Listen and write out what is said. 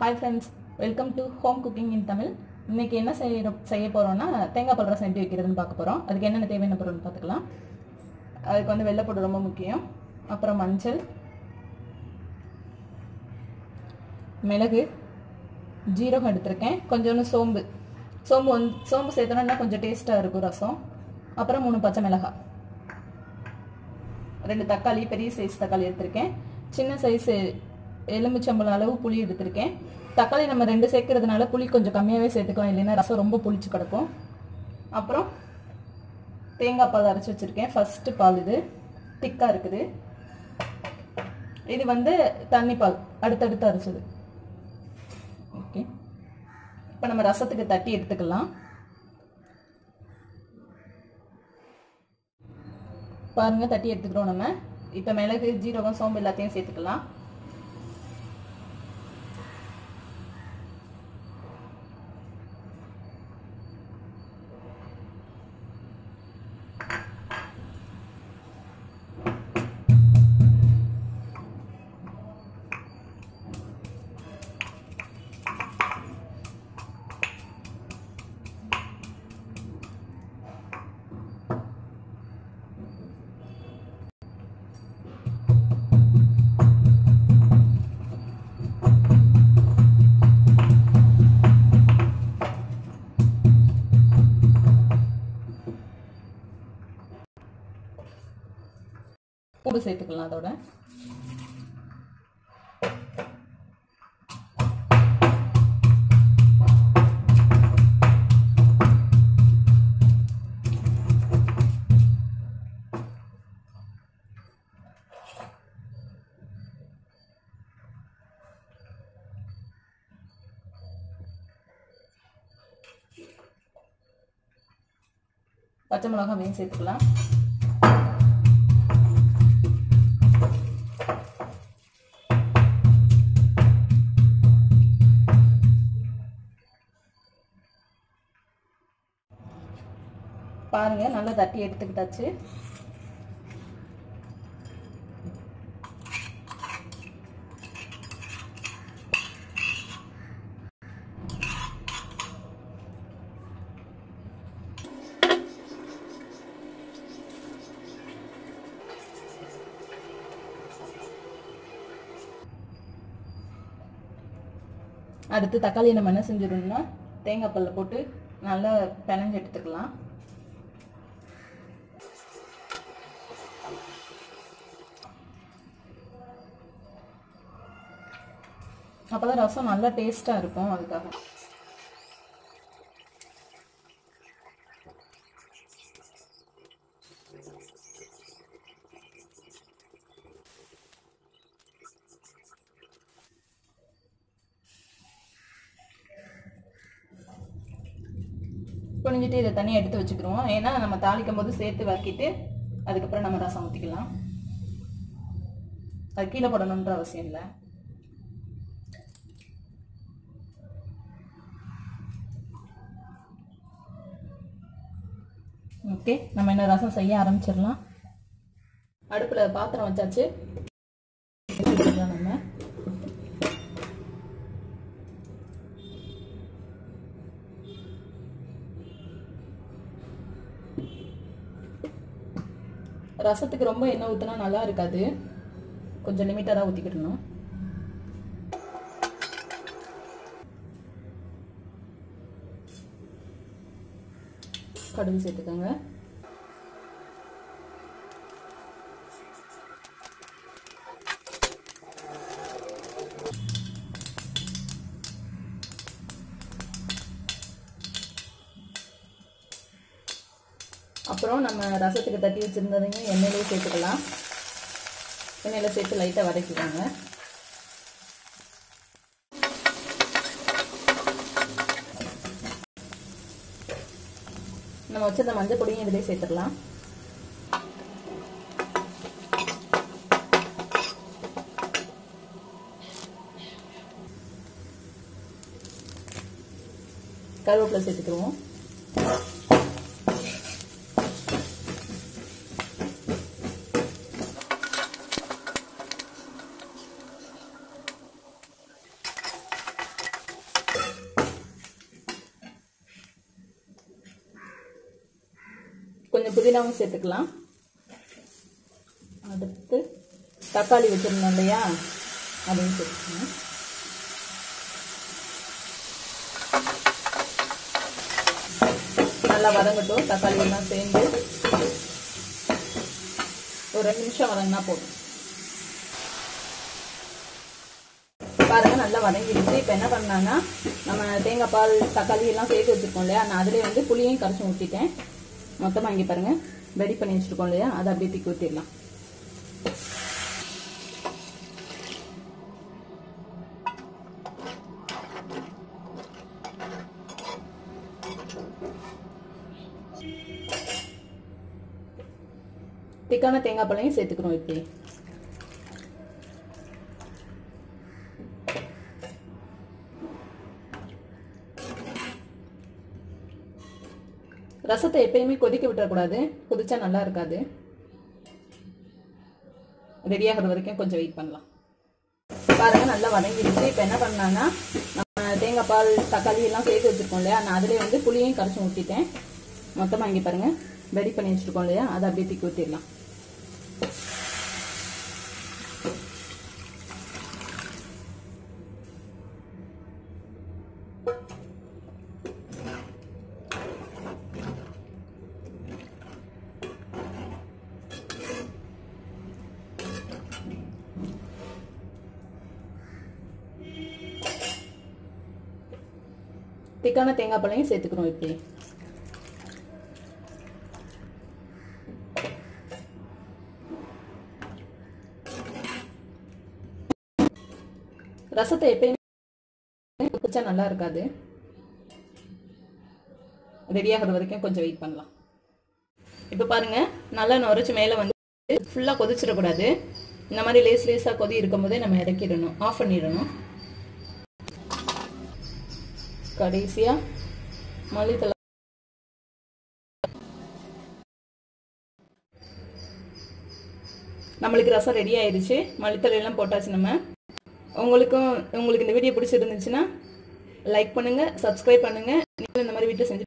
Hi friends welcome to home cooking in Tamil இன்னைக்கு என்ன செய்ய செய்ய போகிறோம்னா தேங்காய் பால் ரசம் வைக்கிறதுன்னு பார்க்க போகிறோம் அதுக்கு என்னென்ன தேவையான பொருள்னு பார்த்துக்கலாம். அதுக்கு வந்து வெள்ளைப்பூடு ரொம்ப முக்கியம். அப்புறம் மஞ்சள் மிளகு ஜீரகம் எடுத்திருக்கேன். கொஞ்சோண்டு சோம்பு. சோம்பு வந்து சோம்பு சேர்த்தோன்னா கொஞ்சம் டேஸ்ட்டாக இருக்கும் ரசம். அப்புறம் மூணு பச்சை மிளகாய். ரெண்டு தக்காளி பெரிய சைஸ் தக்காளி எடுத்திருக்கேன். சின்ன சைஸ் எலுமிச்சம்பழம் அளவு புளி எடுத்திருக்கேன். தக்காளி நம்ம ரெண்டு சேர்க்கறதுனால புளி கொஞ்சம் கம்மியாகவே சேர்த்துக்கலாம். இல்லைன்னா ரசம் ரொம்ப புளிச்சு கிடக்கும். அப்புறம் தேங்காய் பால் அரைச்சி வச்சுருக்கேன். ஃபஸ்ட்டு பால் இது. திக்காக இருக்குது. இது வந்து தண்ணி பால். அடுத்தடுத்து அரைச்சது. ஓகே இப்போ நம்ம ரசத்துக்கு தட்டி எடுத்துக்கலாம். பாருங்கள் தட்டி எடுத்துக்கிறோம் நம்ம. இப்போ மிளகு ஜீரகம் சோம்பு எல்லாத்தையும் சேர்த்துக்கலாம். பூண்டு சேர்த்துக்கலாம் அதோட. பச்சை மிளகாய் சேர்த்துக்கலாம். பாருங்க நல்லா தட்டி எடுத்துக்கிட்டாச்சு. அடுத்து தக்காளி நம்ம என்ன செஞ்சிடணும்னா தேங்காய் பல்ல போட்டு நல்லா பிணைஞ்சு எடுத்துக்கலாம். அப்போதான் ரசம் நல்லா டேஸ்ட்டாக இருக்கும் அதுக்காக. புழிஞ்சிட்டு இதை தனியாக எடுத்து வச்சுக்கிடுவோம். ஏன்னா நம்ம தாளிக்கும் போது சேர்த்து வக்கிட்டு அதுக்கப்புறம் நம்ம ரசம் ஊற்றிக்கலாம் அது கீழே போடணுன்ற அவசியம் இல்லை. ஓகே நம்ம என்ன ரசம் செய்ய ஆரம்பிச்சிடலாம். அடுப்பில் பாத்திரம் வச்சாச்சு. ரசத்துக்கு ரொம்ப எண்ணெய் ஊற்றினா நல்லா இருக்காது. கொஞ்சம் லிமிட்டாக தான் ஊற்றிக்கிடணும் கடுகு சேர்த்துக்கோங்க. அப்புறம் நம்ம ரசத்துக்கு தட்டி வச்சுருந்ததையும் எண்ணெயிலே சேர்த்துக்கலாம். எண்ணெயில் சேர்த்து லைட்டாக வதக்கிடுவாங்க நம்ம வச்சிருந்த மஞ்சள் பொடியும் இதிலே சேர்த்துடலாம். கருவேப்பிலை சேர்த்துக்கிடுவோம். கொஞ்சம் புதினாவும் சேர்த்துக்கலாம். அடுத்து தக்காளி வச்சுருந்தோம் இல்லையா? அதையும் சேர்த்துக்கணும். நல்லா வதங்கட்டும். தக்காளி எல்லாம் சேர்ந்து ஒரு ரெண்டு நிமிஷம் வதங்கினா போதும். பாருங்க நல்லா வதங்கிடுச்சு. இப்போ என்ன பண்ணாங்கன்னா நம்ம தேங்காய் பால் தக்காளி எல்லாம் சேர்த்து வச்சிருக்கோம் இல்லையா? நான் அதிலே வந்து புளியையும் கரைச்சி ஊற்றிட்டேன் மொத்தமாக இங்கே பாருங்க. ரெடி பண்ணி வச்சிருக்கோம் இல்லையா? அதை அப்படியே தூக்கி ஊற்றிடலாம் திக்கான தேங்காய் பழையும் சேர்த்துக்கிறோம் இப்படி. ரசத்தை எப்பயுமே கொதிக்க விட்டுறக்கூடாது. கொதிச்சா நல்லா இருக்காது. ரெடியாகிற வரைக்கும் கொஞ்சம் வெயிட் பண்ணலாம். பாருங்க நல்லா வதங்கிடுச்சு. இப்போ என்ன பண்ணலான்னா நம்ம தேங்காய் பால் தக்காளி எல்லாம் சேர்த்து வச்சுருக்கோம் இல்லையா? நான் அதிலே வந்து புளியையும் கரைச்சி ஊற்றிட்டேன் மொத்தமாக இங்கே பாருங்கள் ரெடி பண்ணி வச்சிருக்கோம் இல்லையா? அதை அப்படியே தூக்கி ஊற்றிடலாம் திக்கான தேங்காய் பழையும் சேர்த்துக்கிறோம் இப்படி. ரசத்தை எப்பயுமே குச்சா நல்லா இருக்காது. ரெடியாகிற வரைக்கும் கொஞ்சம் வெயிட் பண்ணலாம். இப்போ பாருங்க நல்லா நுரைச்சி மேலே வந்து ஃபுல்லாக கொதிச்சிடக்கூடாது. இந்த மாதிரி லேஸ் லேஸாக கொதி இருக்கும்போதே நம்ம இறக்கிடணும். ஆஃப் பண்ணிடணும். கடைசியா மல்லித்தலை. நம்மளுக்கு ரசம் ரெடி ஆயிடுச்சு மல்லித்தலையெல்லாம் போட்டாச்சு நம்ம. உங்களுக்கும் உங்களுக்கு இந்த வீடியோ பிடிச்சிருந்துச்சுன்னா லைக் பண்ணுங்க சப்ஸ்கிரைப் பண்ணுங்க. நீங்களும் இந்த மாதிரி வீட்டில் செஞ்சு